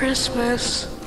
Christmas.